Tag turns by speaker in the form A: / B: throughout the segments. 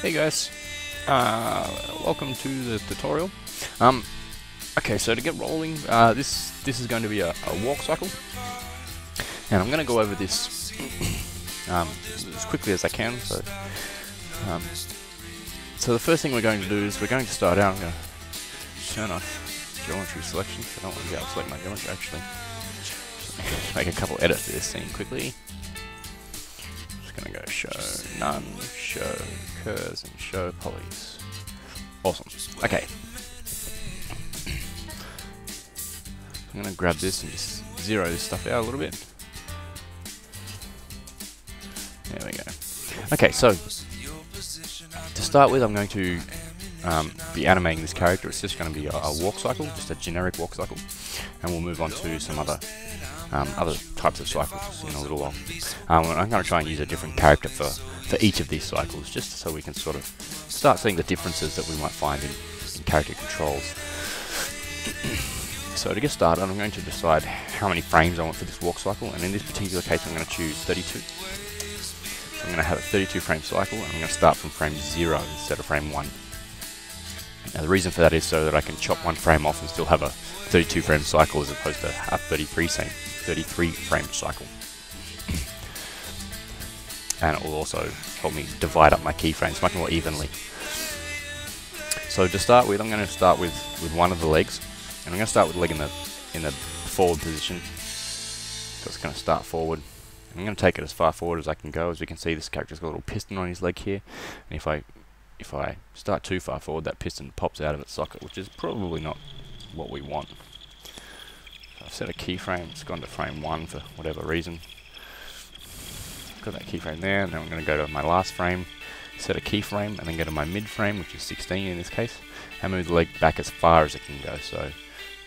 A: Hey guys, uh, welcome to the tutorial. Um, okay, so to get rolling, uh, this this is going to be a, a walk cycle, and I'm going to go over this um, as quickly as I can. So, um, so the first thing we're going to do is we're going to start out. I'm going to turn off geometry selection. I don't want to be able to select my geometry actually. Just make a couple edits to this scene quickly Just gonna go show none, show curves, and show polys. Awesome. Okay. I'm gonna grab this and just zero this stuff out a little bit. There we go. Okay, so to start with, I'm going to um, be animating this character. It's just going to be a, a walk cycle, just a generic walk cycle, and we'll move on to some other um, other types of cycles in a little while. Um, I'm going to try and use a different character for, for each of these cycles, just so we can sort of start seeing the differences that we might find in, in character controls. so to get started, I'm going to decide how many frames I want for this walk cycle, and in this particular case, I'm going to choose 32. So I'm going to have a 32 frame cycle, and I'm going to start from frame 0 instead of frame 1. Now the reason for that is so that I can chop one frame off and still have a 32 frame cycle as opposed to a 33 frame, 33 frame cycle. and it will also help me divide up my keyframes much more evenly. So to start with, I'm going to start with, with one of the legs, and I'm going to start with the leg in the, in the forward position. So it's going to start forward. I'm going to take it as far forward as I can go. As we can see, this character's got a little piston on his leg here, and if I if I start too far forward, that piston pops out of its socket, which is probably not what we want. I've set a keyframe, it's gone to frame 1 for whatever reason. Got that keyframe there, and then I'm going to go to my last frame, set a keyframe, and then go to my mid frame, which is 16 in this case, and move the leg back as far as it can go, so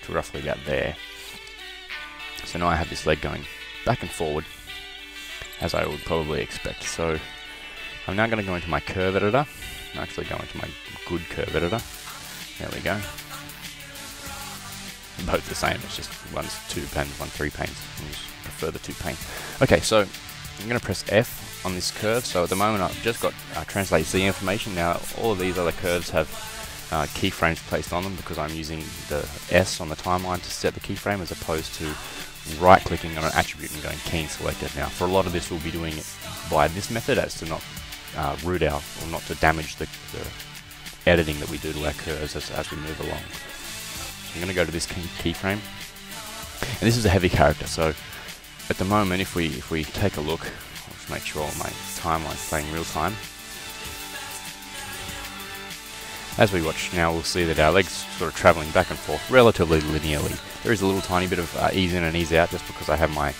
A: to roughly about there. So now I have this leg going back and forward, as I would probably expect. So I'm now going to go into my curve editor, I'm actually go into my good curve editor. There we go both the same. It's just one's two panes, one three panes. I just prefer the two pane. Okay, so I'm going to press F on this curve. So at the moment I've just got uh, translate Z information. Now all of these other curves have uh, keyframes placed on them because I'm using the S on the timeline to set the keyframe as opposed to right clicking on an attribute and going key selected. Now for a lot of this we'll be doing it by this method as to not uh, root out or not to damage the, the editing that we do to our curves as, as we move along. I'm going to go to this keyframe. And this is a heavy character, so at the moment, if we if we take a look, let's make sure my timeline's playing real time. As we watch now, we'll see that our legs sort of travelling back and forth relatively linearly. There is a little tiny bit of uh, ease in and ease out just because I have my,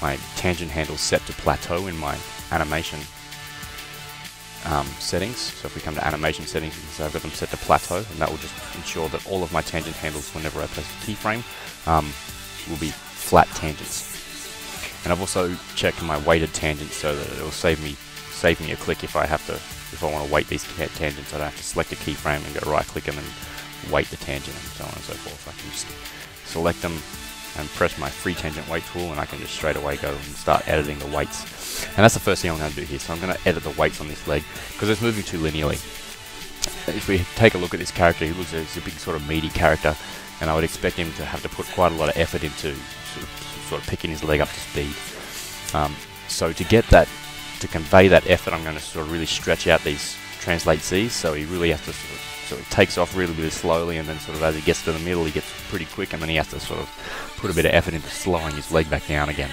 A: my tangent handles set to plateau in my animation um, settings. So if we come to animation settings, you can see I've got them set to plateau, and that will just ensure that all of my tangent handles, whenever I place a keyframe, um, will be flat tangents. And I've also checked my weighted tangents so that it will save me save me a click if I have to if I want to weight these tangents. I don't have to select a keyframe and go right click them and weight the tangent and so on and so forth. I can just select them and press my free tangent weight tool and I can just straight away go and start editing the weights. And that's the first thing I'm going to do here. So I'm going to edit the weights on this leg because it's moving too linearly. If we take a look at this character, he looks like a big sort of meaty character and I would expect him to have to put quite a lot of effort into sort of, sort of picking his leg up to speed. Um, so to get that, to convey that effort, I'm going to sort of really stretch out these translate Z's, so he really has to sort of so it takes off really, really slowly, and then sort of as he gets to the middle, he gets pretty quick, and then he has to sort of put a bit of effort into slowing his leg back down again.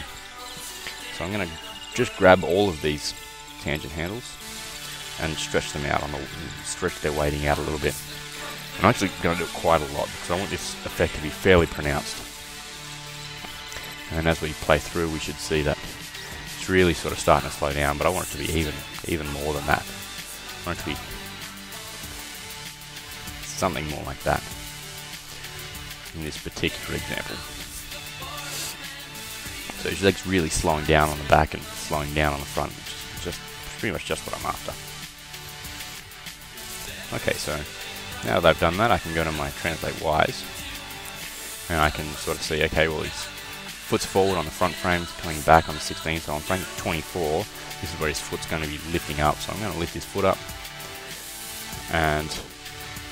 A: So I'm going to just grab all of these tangent handles and stretch them out on the stretch their weighting out a little bit. I'm actually going to do it quite a lot because I want this effect to be fairly pronounced. And as we play through, we should see that it's really sort of starting to slow down, but I want it to be even, even more than that. I want it to be something more like that in this particular example. So his leg's really slowing down on the back and slowing down on the front, which is just pretty much just what I'm after. Okay, so now that I've done that, I can go to my translate Y's, and I can sort of see, okay, well, his foot's forward on the front frame, coming back on the 16, so on frame 24, this is where his foot's going to be lifting up, so I'm going to lift his foot up, and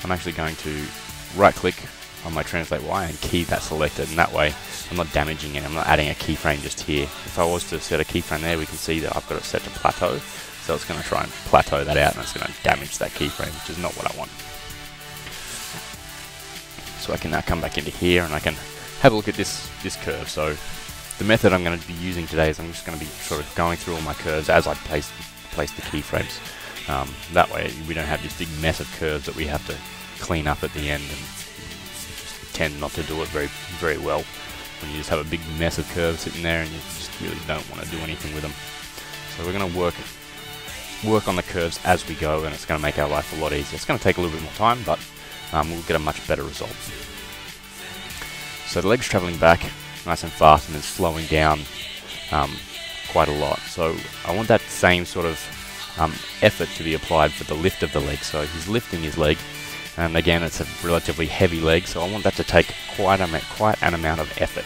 A: I'm actually going to right click on my translate Y and key that selected and that way I'm not damaging it, I'm not adding a keyframe just here. If I was to set a keyframe there we can see that I've got it set to plateau so it's going to try and plateau that out and it's going to damage that keyframe which is not what I want. So I can now come back into here and I can have a look at this, this curve. So the method I'm going to be using today is I'm just going to be sort of going through all my curves as I place, place the keyframes. Um, that way we don't have this big mess of curves that we have to clean up at the end and tend not to do it very very well when you just have a big mess of curves sitting there and you just really don't want to do anything with them. So we're going to work work on the curves as we go and it's going to make our life a lot easier. It's going to take a little bit more time but um, we'll get a much better result. So the leg's travelling back nice and fast and then slowing down um, quite a lot. So I want that same sort of um, effort to be applied for the lift of the leg. So he's lifting his leg, and again it's a relatively heavy leg, so I want that to take quite a quite an amount of effort.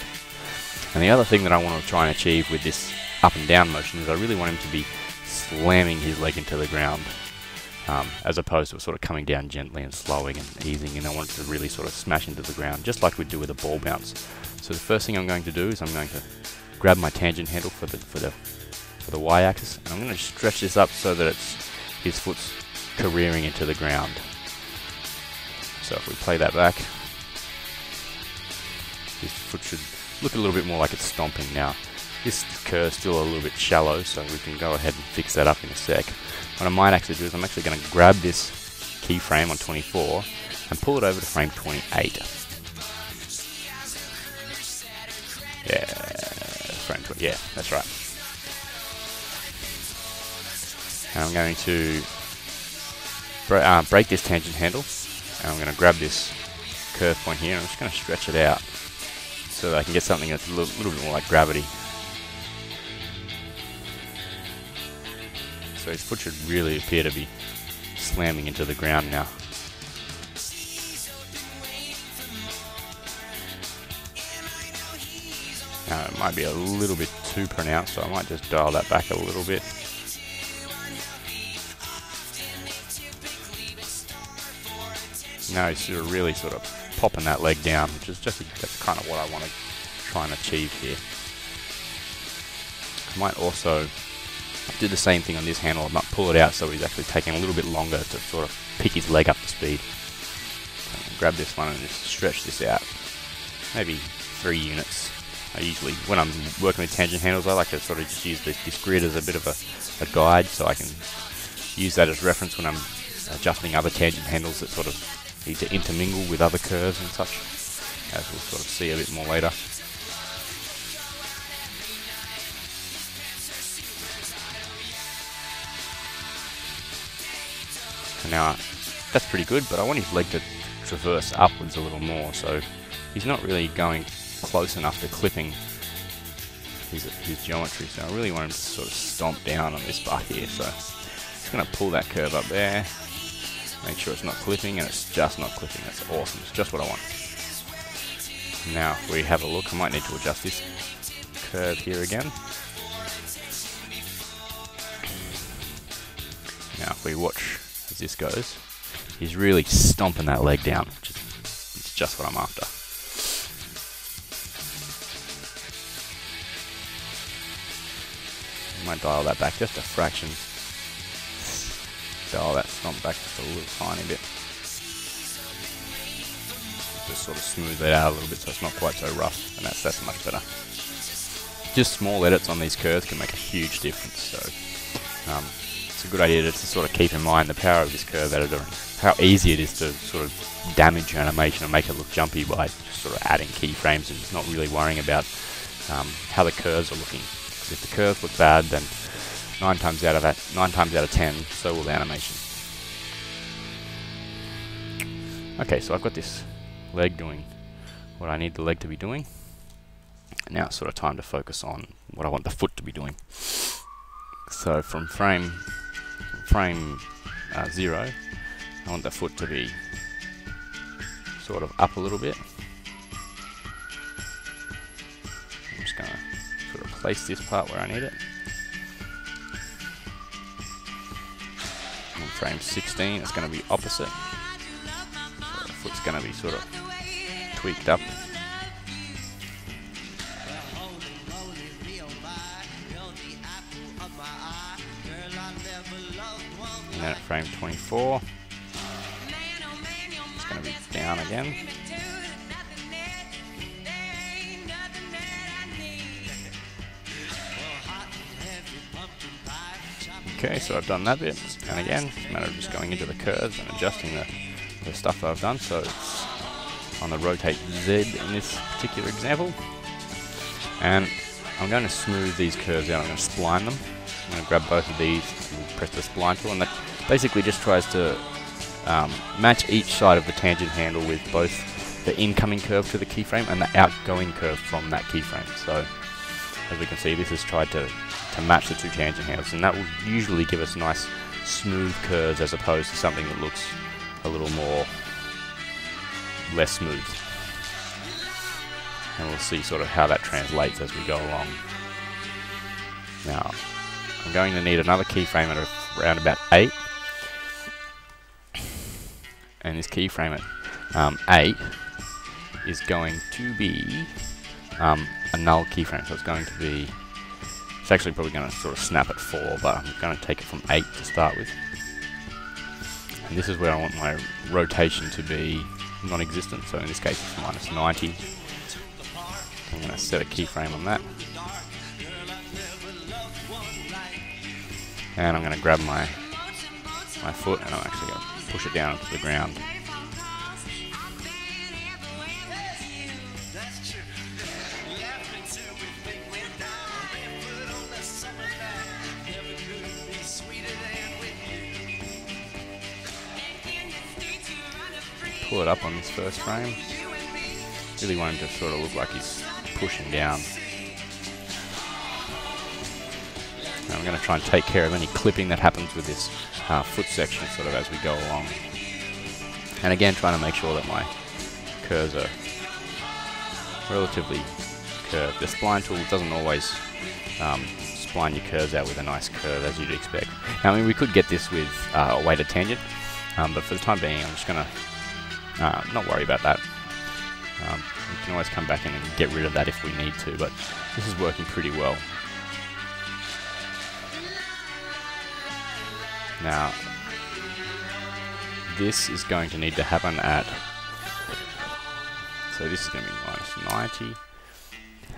A: And the other thing that I want to try and achieve with this up and down motion is I really want him to be slamming his leg into the ground um, as opposed to sort of coming down gently and slowing and easing and I want it to really sort of smash into the ground just like we do with a ball bounce. So the first thing I'm going to do is I'm going to grab my tangent handle for the for the for the y-axis and I'm going to stretch this up so that it's his foot's careering into the ground. So if we play that back, his foot should look a little bit more like it's stomping now. This curve's still a little bit shallow, so we can go ahead and fix that up in a sec. What I might actually do is I'm actually going to grab this keyframe on 24 and pull it over to frame 28. Yeah, frame 20, yeah, that's right. And I'm going to bre uh, break this tangent handle and I'm going to grab this curve point here and I'm just going to stretch it out so that I can get something that's a little, little bit more like gravity. So his foot should really appear to be slamming into the ground now. Now it might be a little bit too pronounced, so I might just dial that back a little bit. Now he's sort of really sort of popping that leg down, which is just that's kind of what I want to try and achieve here. I might also do the same thing on this handle. I might pull it out so he's actually taking a little bit longer to sort of pick his leg up to speed. Um, grab this one and just stretch this out. Maybe three units. I usually, when I'm working with tangent handles, I like to sort of just use this, this grid as a bit of a, a guide so I can use that as reference when I'm adjusting other tangent handles that sort of to intermingle with other curves and such, as we'll sort of see a bit more later. Now, that's pretty good, but I want his leg to traverse upwards a little more, so he's not really going close enough to clipping his, his geometry, so I really want him to sort of stomp down on this bar here, so just going to pull that curve up there, make sure it's not clipping, and it's just not clipping, that's awesome, it's just what I want. Now, we have a look, I might need to adjust this curve here again. Now, if we watch as this goes, he's really stomping that leg down, which is it's just what I'm after. might dial that back just a fraction. Dial that stomp back just a little tiny bit. Just sort of smooth it out a little bit so it's not quite so rough, and that's that's much better. Just small edits on these curves can make a huge difference. So um, it's a good idea to, to sort of keep in mind the power of this curve editor and how easy it is to sort of damage your animation and make it look jumpy by just sort of adding keyframes and not really worrying about um, how the curves are looking. Because if the curves look bad, then nine times out of that, nine times out of ten, so will the animation. Okay, so I've got this leg doing what I need the leg to be doing. Now it's sort of time to focus on what I want the foot to be doing. So from frame frame uh, 0, I want the foot to be sort of up a little bit. I'm just to sort of place this part where I need it. Frame 16, it's going to be opposite. So foot's going to be sort of tweaked up. And then at frame 24, it's going to be down again. Okay, so I've done that bit, and again, it's a matter of just going into the curves and adjusting the, the stuff that I've done, so it's on the rotate Z in this particular example. And I'm going to smooth these curves out, I'm going to spline them. I'm going to grab both of these and press the spline tool, and that basically just tries to um, match each side of the tangent handle with both the incoming curve to the keyframe and the outgoing curve from that keyframe. So, as we can see, this has tried to to match the two tangent handles, and that will usually give us a nice smooth curves as opposed to something that looks a little more less smooth. And we'll see sort of how that translates as we go along. Now, I'm going to need another keyframe at around about 8. And this keyframe at um, 8 is going to be um, a null keyframe, so it's going to be it's actually probably going to sort of snap at 4, but I'm going to take it from 8 to start with. And this is where I want my rotation to be non-existent, so in this case it's minus 90. I'm going to set a keyframe on that. And I'm going to grab my my foot and I'm actually going to push it down to the ground. It up on this first frame. Really want him to sort of look like he's pushing down. And I'm going to try and take care of any clipping that happens with this uh, foot section sort of as we go along. And again, trying to make sure that my curves are relatively curved. The spline tool doesn't always um, spline your curves out with a nice curve as you'd expect. Now, I mean, we could get this with uh, a weighted tangent, um, but for the time being, I'm just going to uh, not worry about that. Um, we can always come back in and get rid of that if we need to, but this is working pretty well. Now, this is going to need to happen at, so this is going to be minus 90,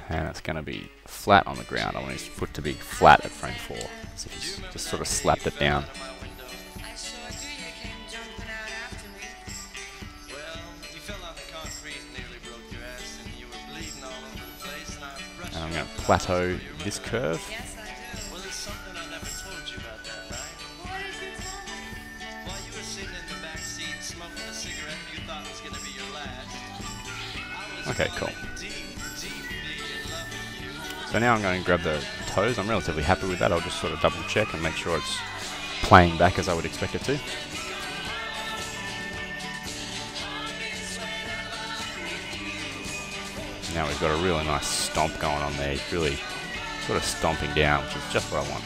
A: and it's going to be flat on the ground. I want to put to be flat at frame 4, so just, just sort of slapped it down. Plateau this curve. Okay, cool. So now I'm going to grab the toes. I'm relatively happy with that. I'll just sort of double check and make sure it's playing back as I would expect it to. Now we've got a really nice stomp going on there. He's really sort of stomping down, which is just what I want.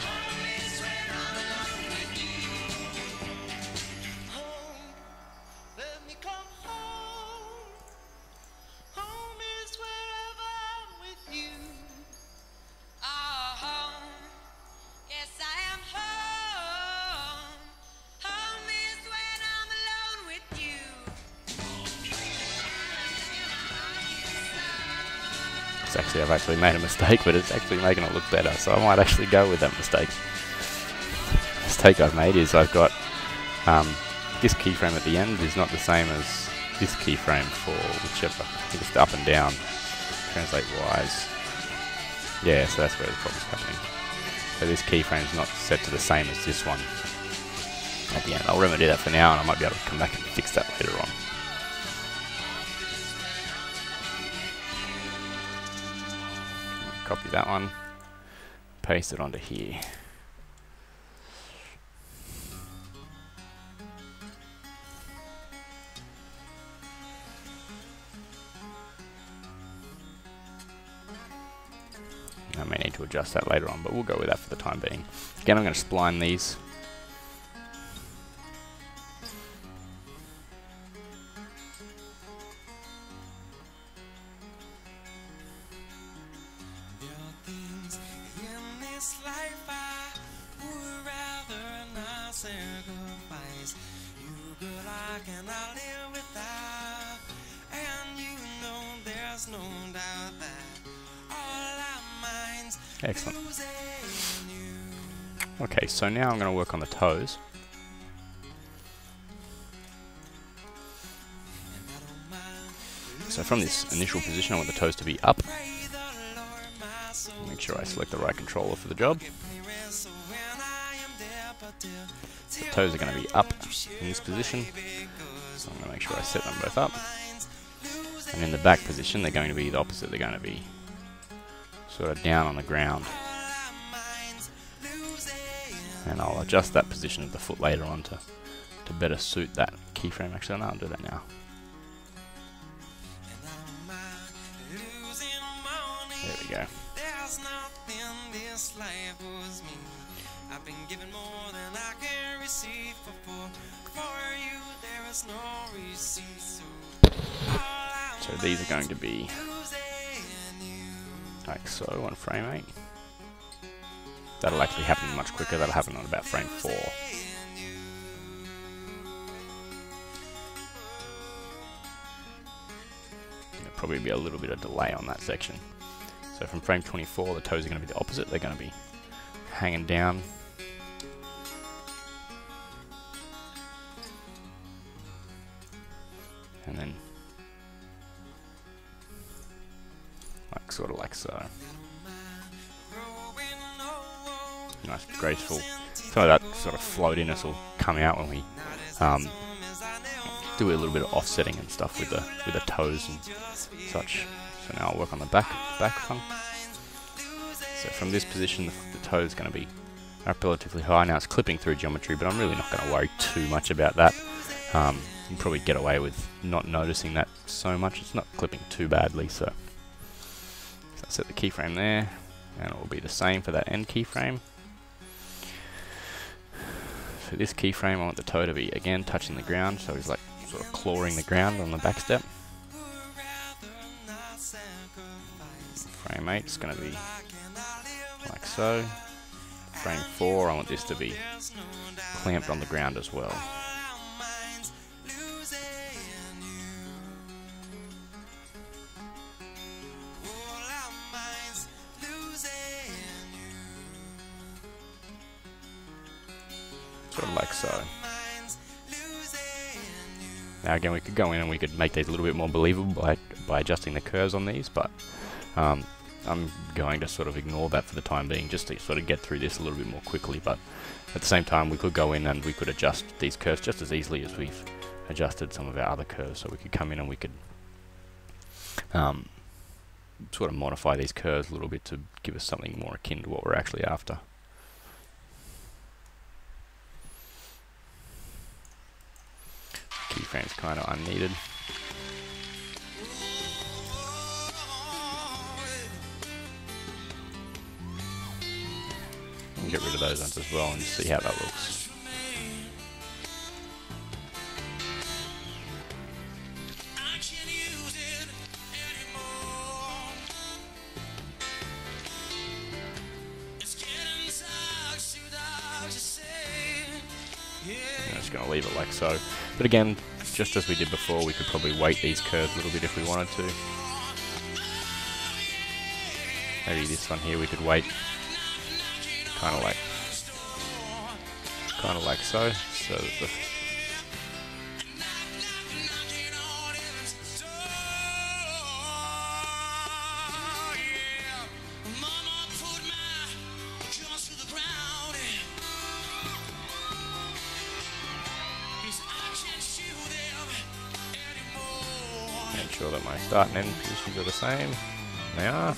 A: Actually made a mistake, but it's actually making it look better. So I might actually go with that mistake. The mistake I've made is I've got um, this keyframe at the end is not the same as this keyframe for whichever. I think it's up and down. Translate Y's. Yeah, so that's where the problem's happening. So this keyframe is not set to the same as this one at the end. I'll remedy that for now, and I might be able to come back and fix that later on. Copy that one, paste it onto here. I may need to adjust that later on, but we'll go with that for the time being. Again, I'm going to spline these. So now I'm going to work on the toes. So from this initial position, I want the toes to be up. Make sure I select the right controller for the job. The toes are going to be up in this position. So I'm going to make sure I set them both up. And in the back position, they're going to be the opposite. They're going to be sort of down on the ground. And I'll adjust that position of the foot later on to, to better suit that keyframe. Actually, no, I'll do that now. There we go.
B: So all I'm
A: So these are going to be like so on frame 8. That'll actually happen much quicker. That'll happen on about frame 4. There'll probably be a little bit of delay on that section. So from frame 24, the toes are going to be the opposite. They're going to be hanging down. And then, like sort of like so. Nice, graceful. Some of that sort of floatiness will come out when we um, do a little bit of offsetting and stuff with the with the toes and such. So now I'll work on the back back one. So from this position, the, the toe is going to be up relatively high. Now it's clipping through geometry, but I'm really not going to worry too much about that. Um, you can probably get away with not noticing that so much. It's not clipping too badly, so. so I'll set the keyframe there, and it will be the same for that end keyframe. For this keyframe, I want the toe to be again touching the ground, so he's like sort of clawing the ground on the back step. Frame 8 is going to be like so. Frame 4, I want this to be clamped on the ground as well. Now again, we could go in and we could make these a little bit more believable by, by adjusting the curves on these, but um, I'm going to sort of ignore that for the time being, just to sort of get through this a little bit more quickly. But at the same time, we could go in and we could adjust these curves just as easily as we've adjusted some of our other curves. So we could come in and we could um, sort of modify these curves a little bit to give us something more akin to what we're actually after. Keyframe's kind of unneeded. We'll get rid of those ones as well and see how that looks. I'm just going to leave it like so. But again, just as we did before, we could probably weight these curves a little bit if we wanted to. Maybe this one here we could weight kind of like kind of like so, so that the start and end positions are the same. They are.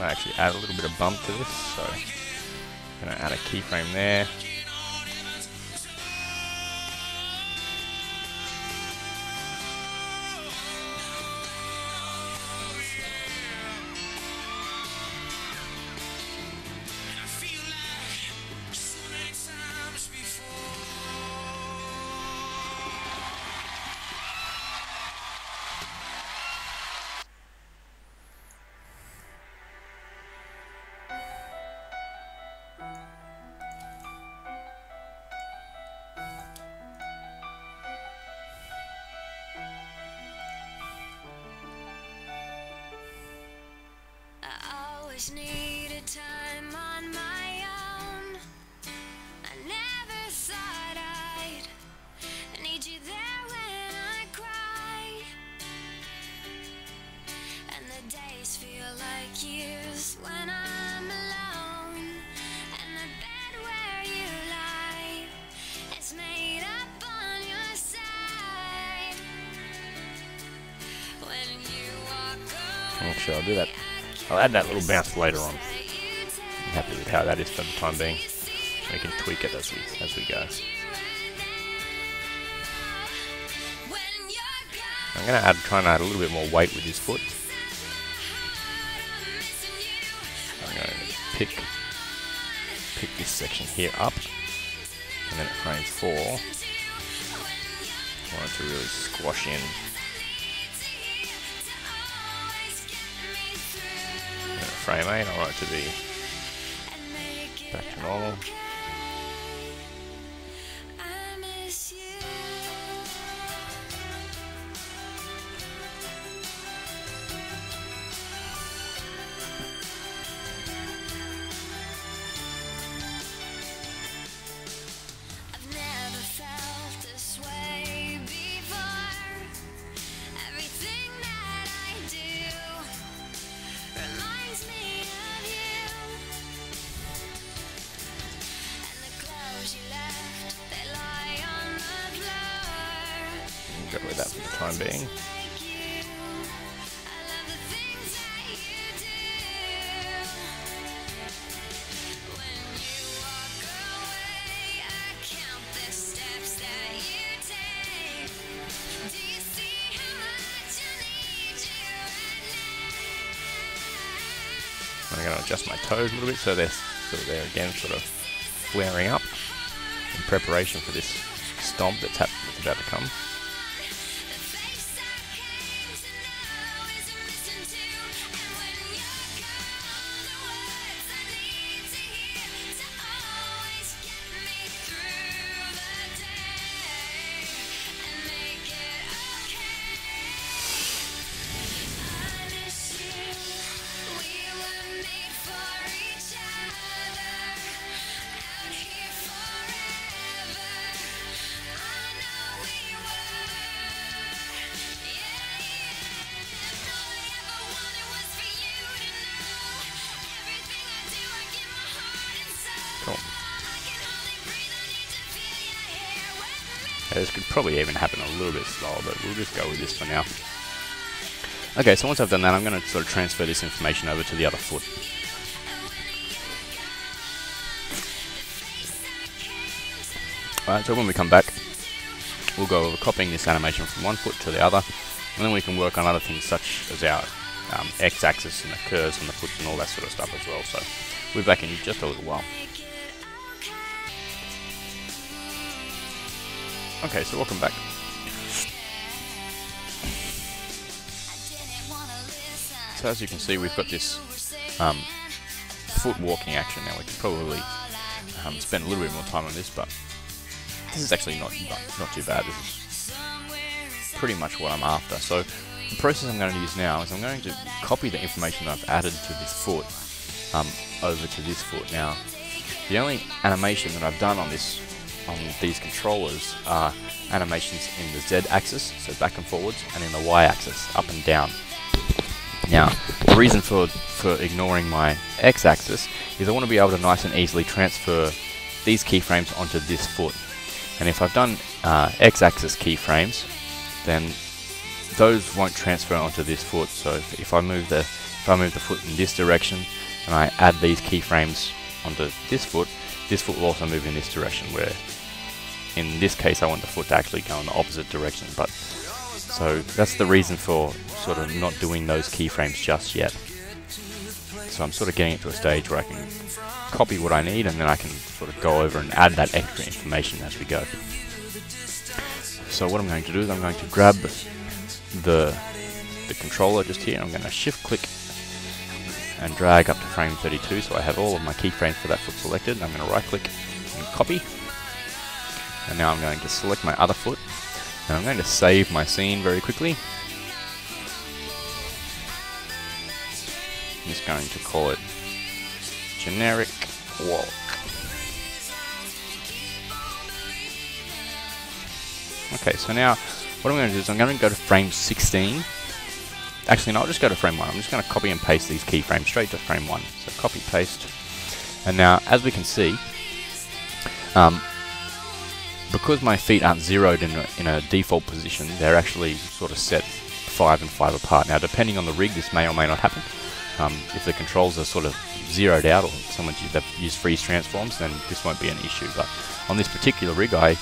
A: I actually add a little bit of bump to this, so I'm gonna add a keyframe there.
C: Always needed time on my own. I never thought I'd need you there when I cry. And the days feel like years when I'm alone. And the bed where you lie is made up on your side. When you walk away,
A: Actually, I'll do that. I'll add that little bounce later on. I'm happy with how that is for the time being. We can tweak it as we as we go. I'm gonna add try and add a little bit more weight with this foot. I'm going to pick pick this section here up, and then at frame four, I want to really squash in. Frame eight, I want it to be back to normal.
C: Now?
A: I'm going to adjust my toes a little bit so they're sort of there again, sort of flaring up in preparation for this stomp that's, hap-
C: me. Yeah,
A: this could probably even happen a little bit slower, but we'll just go with this for now. Okay, so once I've done that, I'm going to sort of transfer this information over to the other foot. Alright, so when we come back, we'll go over copying this animation from one foot to the other, and then we can work on other things such as our um, x-axis and the curves on the foot and all that sort of stuff as well. So we'll be back in just a little while.
C: Okay,
A: so welcome back. So as you can see, we've got this um, foot walking action now. We could probably um, spend a little bit more time on this, but this is actually not not, not too bad. This is pretty much what I'm after. So the process I'm going to use now is I'm going to copy the information that I've added to this foot um, over to this foot. Now, the only animation that I've done on this on these controllers are animations in the Z-axis, so back and forwards, and in the Y-axis, up and down. Now, the reason for, for ignoring my x-axis is I want to be able to nice and easily transfer these keyframes onto this foot. And if I've done uh, x-axis keyframes, then those won't transfer onto this foot. So if, if I move the if I move the foot in this direction and I add these keyframes onto this foot, this foot will also move in this direction. Where in this case, I want the foot to actually go in the opposite direction. But so that's the reason for sort of not doing those keyframes just yet. So I'm sort of getting it to a stage where I can copy what I need and then I can sort of go over and add that extra information as we go. So what I'm going to do is I'm going to grab the the controller just here. I'm going to shift click and drag up to frame 32 so I have all of my keyframes for that foot selected. I'm going to right click and copy. And now I'm going to select my other foot and I'm going to save my scene very quickly. I'm just going to call it generic walk. Okay, so now what I'm going to do is I'm going to go to frame 16. Actually, no, I'll just go to frame 1. I'm just going to copy and paste these keyframes straight to frame 1. So copy, paste. And now, as we can see, um, because my feet aren't zeroed in a, in a default position, they're actually sort of set 5 and 5 apart. Now, depending on the rig, this may or may not happen. Um, if the controls are sort of zeroed out or someone's used, freeze transforms, then this won't be an issue. But on this particular rig, I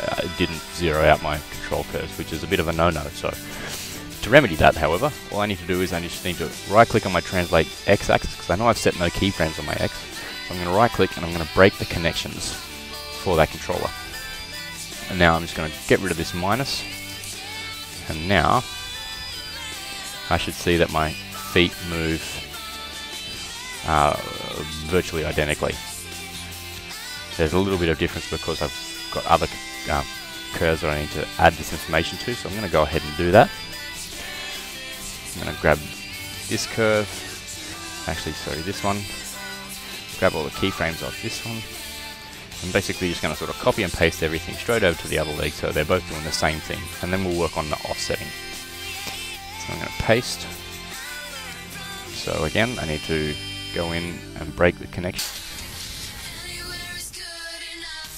A: uh, didn't zero out my control curves, which is a bit of a no-no. So to remedy that, however, all I need to do is I just need to right-click on my translate x-axis, because I know I've set no keyframes on my x. So I'm going to right-click and I'm going to break the connections for that controller. And now I'm just going to get rid of this minus. And now I should see that my feet move uh, virtually identically. There's a little bit of difference because I've got other uh, curves that I need to add this information to, so I'm going to go ahead and do that. I'm going to grab this curve, actually, sorry, this one, grab all the keyframes off this one, I'm basically just going to sort of copy and paste everything straight over to the other leg so they're both doing the same thing, and then we'll work on the offsetting. So I'm going to paste. So again, I need to go in and break the connection.
C: Anywhere is good enough.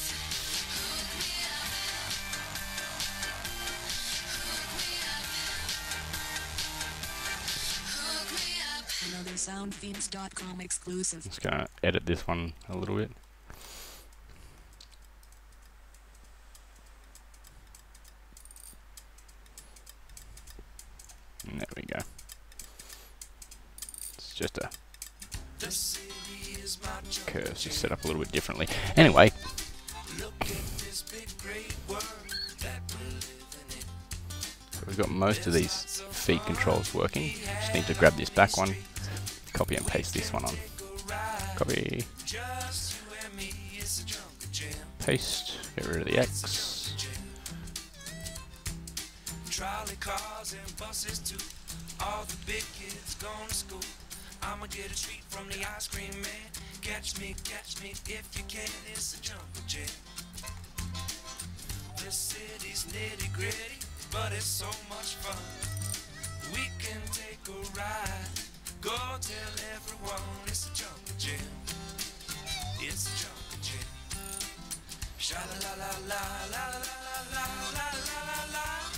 C: Hook me up.
D: Another soundthemes.com exclusive.
A: Just going to edit this one a little bit. There we go. It's just a curves just set up a little bit differently. Anyway, so we've got most of these feet controls working. Just need to grab this back one, copy and paste this one on. Copy, paste, get rid of the X.
B: cars and buses too. All the big kids going to school. I'ma get a treat from the ice cream man. Catch me, catch me if you can. It's a jungle jam. This city's nitty gritty, but it's so much fun. We can take a ride. Go tell everyone it's a jungle jam. It's a jungle jam. Sha la la la la la la la la la la la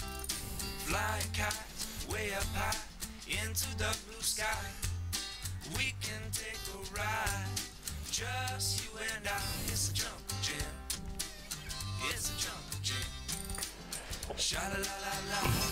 B: Fly kites way up high into the blue sky. We can take a ride, just you and I. It's a jungle jam. It's a jungle jam. Sha la la la la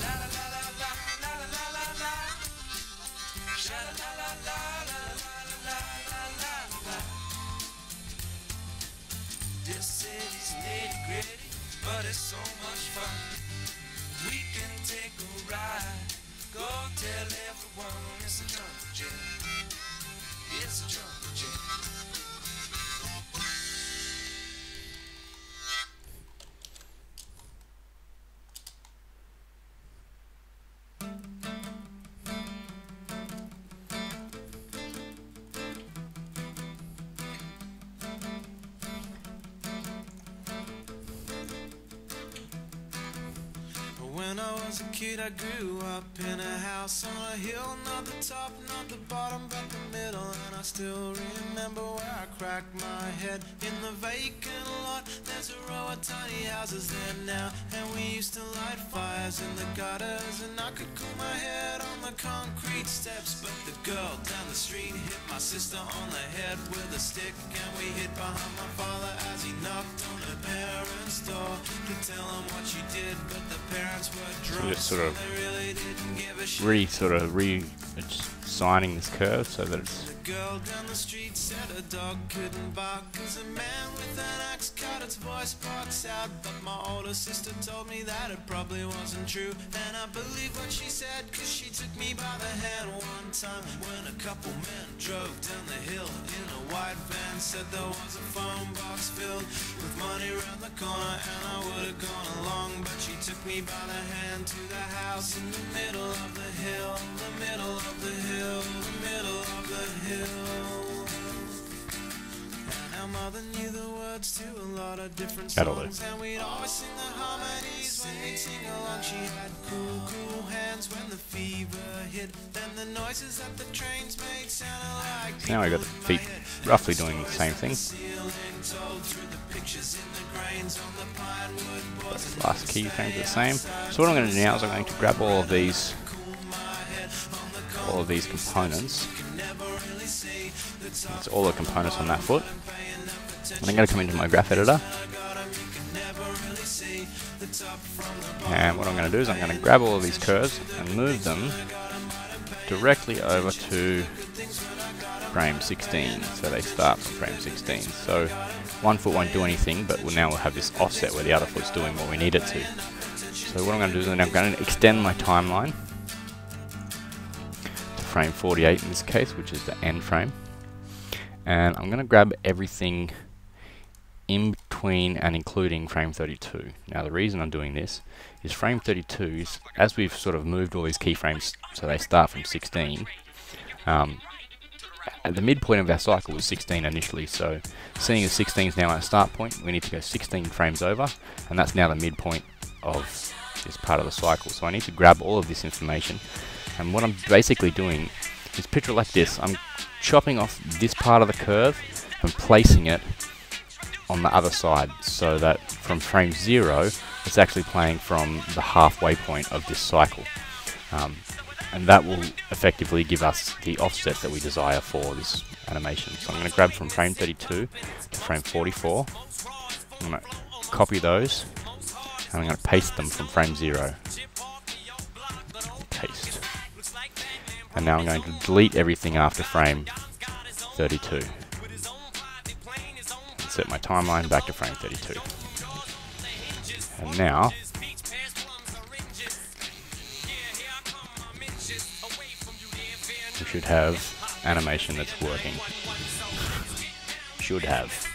B: a kid, I grew up in a house on a hill, not the top, not the bottom, but the middle. And I still remember where I cracked my head in the vacant lot. There's a row of tiny houses there now, and we used to light fires in the gutters. And I could cool my head on the concrete steps, but the girl down the street hit my sister on the head with a stick, and we hid behind my father as he knocked parents' door to tell him what she did. But the parents
A: So just sort of re sort of re signing this curve so that it's
E: girl down the street said a dog couldn't bark Cause a man with an axe cut its voice barks out. But my older sister told me that it probably wasn't true. And I believe what she said Cause she took me by the hand one time When a couple men drove down the hill in a white van. Said there was a phone box filled with money round the corner And I would have gone along. But she took me by the hand to the house in the middle of the hill The middle of the hill, the middle the hill. And our mother knew the words to a lot of different songs. And we'd always sing the harmonies when they'd sing along. She had cool, cool hands when the fever hit. Then the noises that the trains made sounded like
A: now we've got the feet roughly doing the same thing.
E: through the pictures in the grains on the pine wood boards.
A: The last keyframes are the same. So what I'm going to do now is I'm going to grab all of these all of these components. It's all the components on that foot. And I'm going to come into my graph editor. And what I'm going to do is I'm going to grab all of these curves and move them directly over to frame 16. So they start from frame 16. So one foot won't do anything, but we'll now we'll have this offset where the other foot's doing what we need it to. So what I'm going to do is I'm going to extend my timeline to frame 48 in this case, which is the end frame. And I'm going to grab everything in between and including frame 32. Now the reason I'm doing this is frame 32 is, as we've sort of moved all these keyframes so they start from 16, um, at the midpoint of our cycle was 16 initially, so seeing as 16 is now our start point, we need to go 16 frames over, and that's now the midpoint of this part of the cycle. So I need to grab all of this information, and what I'm basically doing just picture it like this. I'm chopping off this part of the curve and placing it on the other side so that from frame zero, it's actually playing from the halfway point of this cycle. Um, and that will effectively give us the offset that we desire for this animation. So I'm going to grab from frame 32 to frame 44. I'm going to copy those and I'm going to paste them from frame 0. And now I'm going to delete everything after frame 32 And set my timeline back to frame 32. And now, we should have animation that's working. Should have.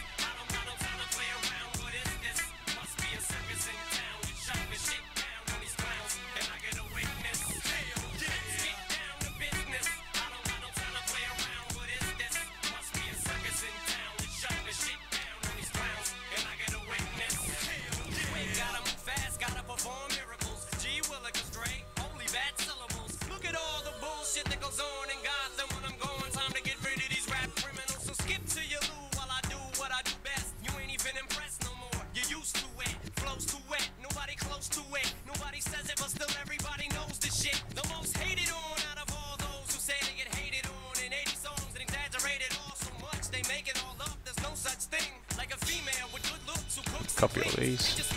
A: These.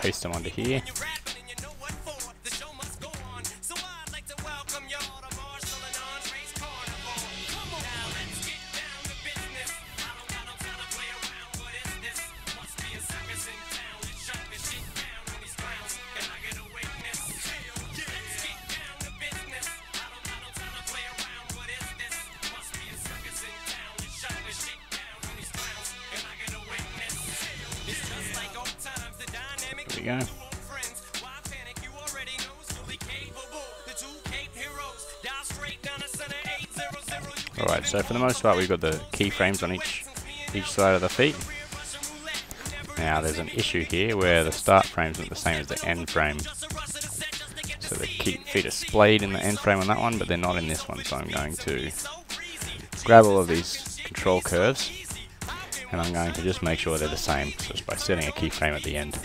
A: Paste them onto here. For the most part we've got the keyframes on each each side of the feet. Now there's an issue here where the start frame's not the same as the end frame. So the feet are splayed in the end frame on that one, but they're not in this one. So I'm going to grab all of these control curves and I'm going to just make sure they're the same just by setting a keyframe at the end.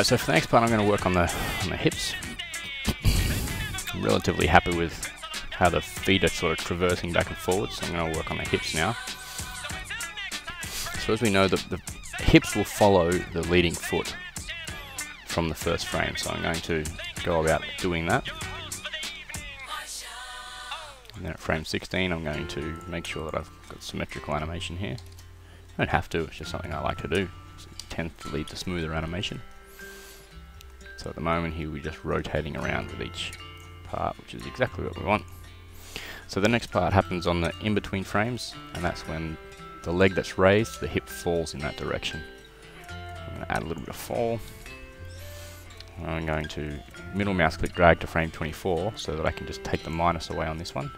A: Alright, so for the next part I'm going to work on the on the hips. I'm relatively happy with how the feet are sort of traversing back and forwards, so I'm going to work on the hips now. So as we know, the, the hips will follow the leading foot from the first frame, so I'm going to go about doing that. And then at frame 16 I'm going to make sure that I've got symmetrical animation here. I don't have to, it's just something I like to do. It tends to lead to smoother animation. So at the moment here we're just rotating around with each part, which is exactly what we want. So the next part happens on the in-between frames, and that's when the leg that's raised, the hip falls in that direction. I'm going to add a little bit of fall. I'm going to middle mouse click drag to frame 24 so that I can just take the minus away on this one.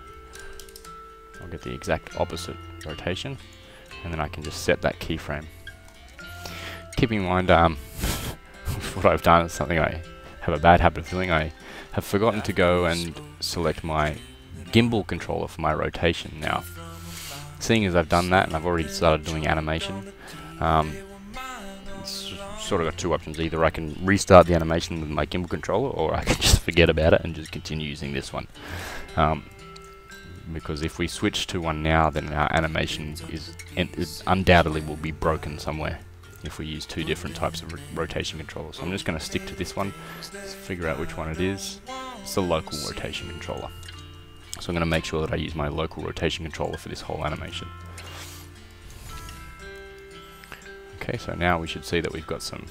A: I'll get the exact opposite rotation and then I can just set that keyframe. Keep in mind um, what I've done is something I have a bad habit of doing. I have forgotten to go and select my gimbal controller for my rotation now. Seeing as I've done that and I've already started doing animation, um, it's sort of got two options. Either I can restart the animation with my gimbal controller or I can just forget about it and just continue using this one. Um, because if we switch to one now, then our animation is, is undoubtedly will be broken somewhere if we use two different types of rotation controllers. So I'm just going to stick to this one, figure out which one it is. It's the local rotation controller. So I'm going to make sure that I use my local rotation controller for this whole animation. Okay, so now we should see that we've got some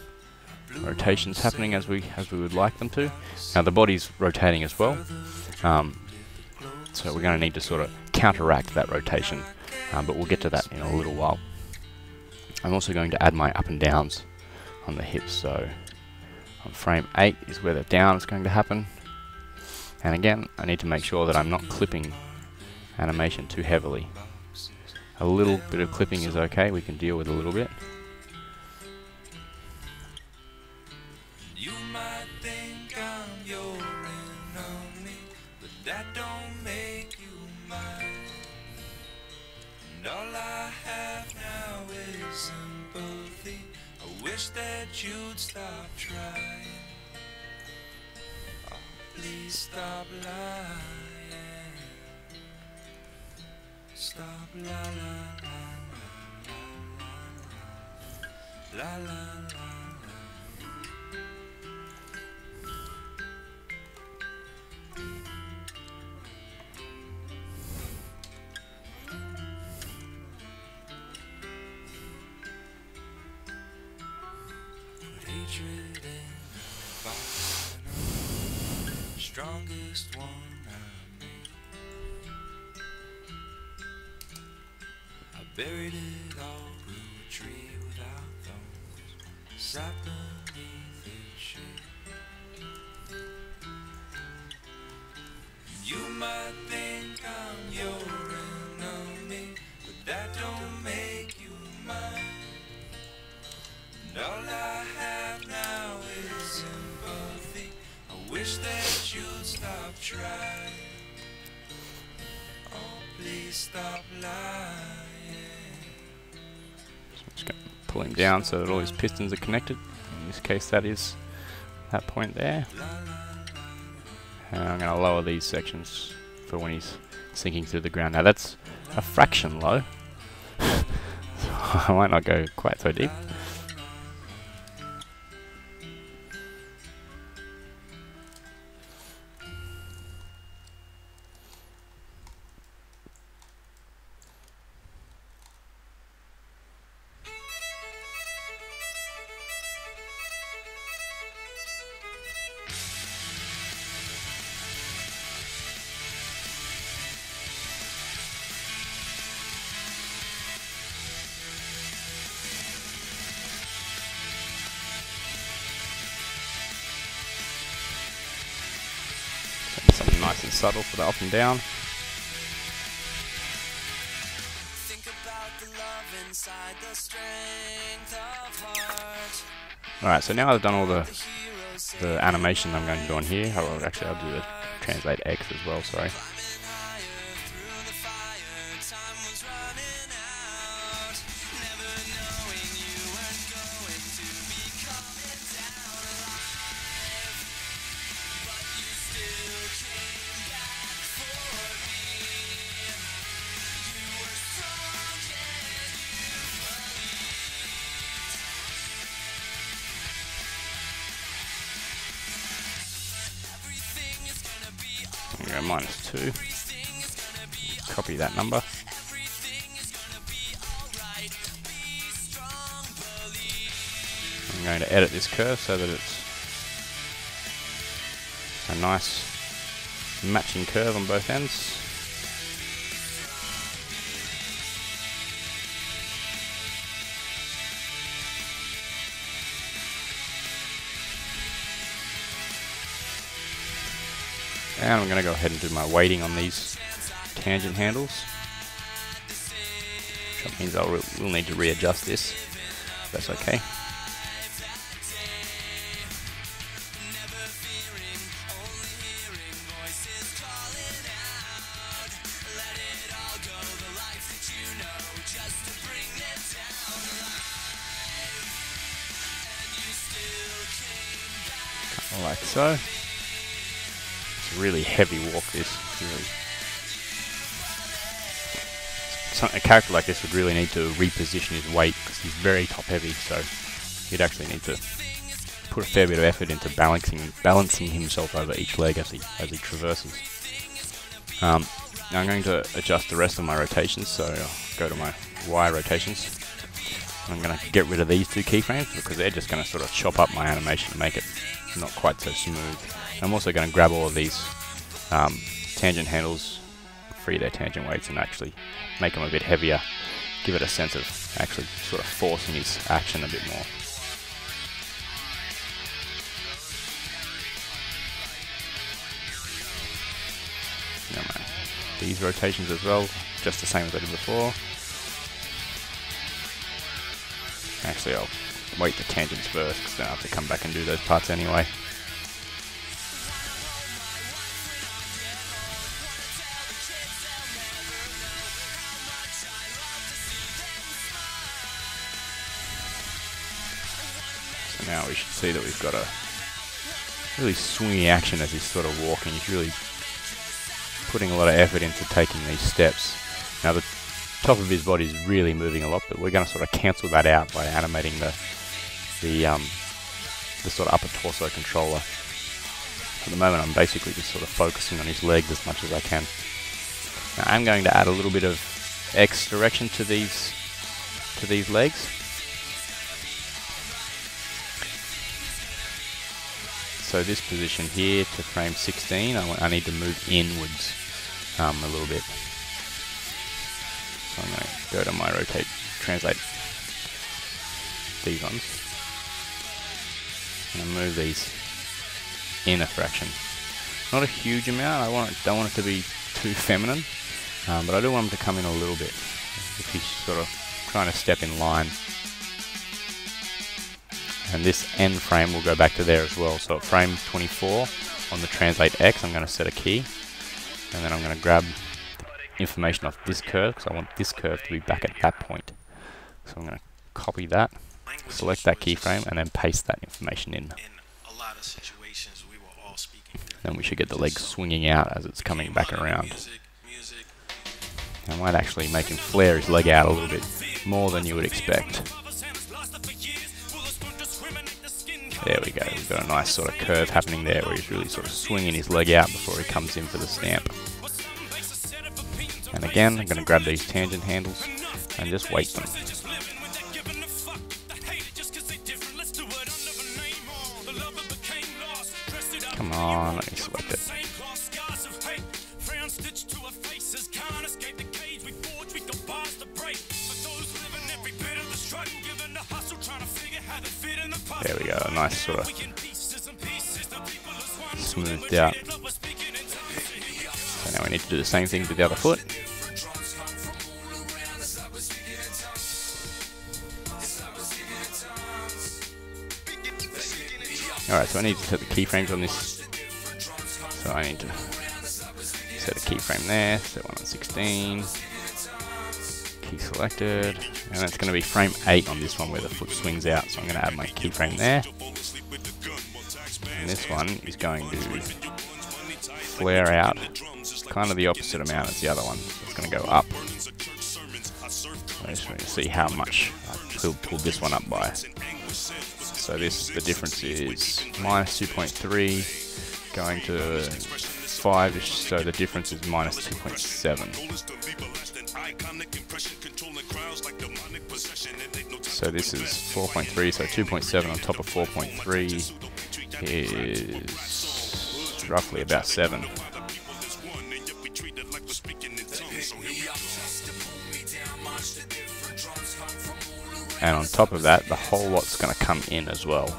A: rotations happening as we as we would like them to. Now the body's rotating as well, um, so we're going to need to sort of counteract that rotation, um, but we'll get to that in a little while. I'm also going to add my up and downs on the hips, so on frame 8 is where the down is going to happen. And again, I need to make sure that I'm not clipping animation too heavily. A little bit of clipping is okay, we can deal with a little bit.
B: Stop lying. Stop la la la la la la la la. Wish that you'd stop trying. Oh, please stop lying.
A: Just going to pull him down so that all his pistons are connected. In this case, that is that point there. And I'm going to lower these sections for when he's sinking through the ground. Now that's a fraction low. so I might not go quite so deep. Subtle for the up and down.
B: Think about the love inside the strength of heart.
A: Alright, so now I've done all the
B: The
A: animation I'm going to do on here. Oh, well, actually, I'll do the translate X as well. Sorry. Minus two. Copy that number. I'm going to edit this curve so that it's a nice matching curve on both ends. Going to go ahead and do my weighting on these tangent handles. Which means I'll re- will need to readjust this. That's okay. Heavy walk this. Really some- a character like this would really need to reposition his weight because he's very top heavy, so he'd actually need to put a fair bit of effort into balancing balancing himself over each leg as he as he traverses. Um, now I'm going to adjust the rest of my rotations, so I'll go to my Y rotations. I'm going to get rid of these two keyframes because they're just going to sort of chop up my animation and make it not quite so smooth. I'm also going to grab all of these um, tangent handles, free their tangent weights, and actually make them a bit heavier. Give it a sense of actually sort of forcing his action a bit more. These rotations as well, just the same as I did before. Actually, I'll weight the tangents first because then I have to come back and do those parts anyway. Now we should see that we've got a really swingy action as he's sort of walking. He's really putting a lot of effort into taking these steps. Now the top of his body is really moving a lot, but we're going to sort of cancel that out by animating the the um, the sort of upper torso controller. At the moment, I'm basically just sort of focusing on his legs as much as I can. Now, I'm going to add a little bit of X direction to these to these legs. So this position here to frame 16, I, want, I need to move inwards um, a little bit. So I'm going to go to my rotate, translate these ones. And move these in a fraction. Not a huge amount. I want it, don't want it to be too feminine, um, but I do want them to come in a little bit. If he's sort of trying to step in line. And this end frame will go back to there as well. So at frame 24 on the translate X, I'm going to set a key, and then I'm going to grab information off this curve because I want this curve to be back at that point. So I'm going to copy that, select that keyframe, and then paste that information in.
F: in a lot of situations we were all speaking
A: Then we should get the legs swinging out as it's coming back around. I might actually make him flare his leg out a little bit more than you would expect. There we go. We've got a nice sort of curve happening there where he's really sort of swinging his leg out before he comes in for the stamp. And again, I'm going to grab these tangent handles and just weight them. Come on, let me select it. There we go, a nice sort of smoothed out. So now we need to do the same thing with the other foot. Alright, so I need to set the keyframes on this. So I need to set a keyframe there, set one on 16. Selected. And it's going to be frame 8 on this one where the foot swings out. So I'm going to add my keyframe there. And this one is going to flare out kind of the opposite amount as the other one. So it's going to go up. I just want to see how much I pulled, pull this one up by. So this, the difference is minus 2.3 going to 5 -ish, so the difference is minus 2.7. So this is 4.3, so 2.7 on top of 4.3 is roughly about 7. And on top of that, the whole lot's going to come in as well.